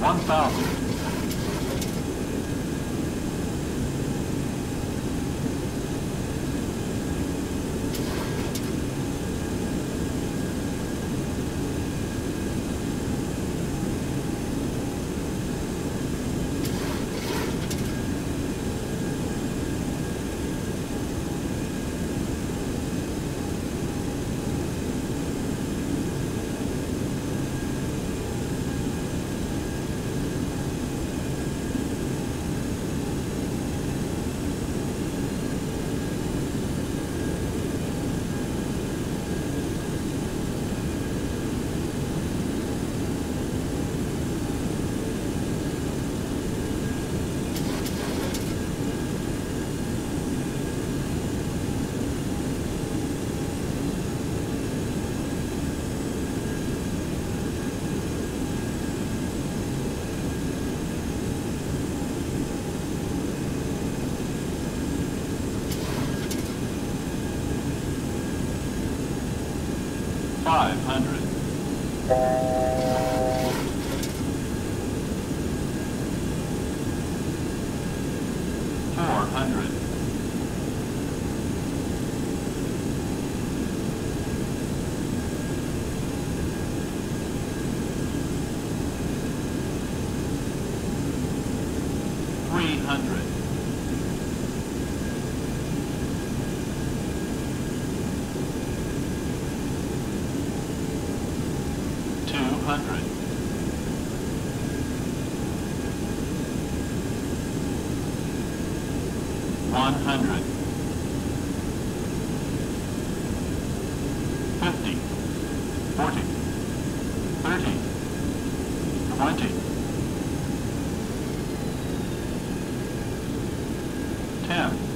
1,000. Thousand. Five hundred. Four hundred. Three hundred. Two hundred. One hundred. Fifty. Forty. Thirty. Twenty. Ten.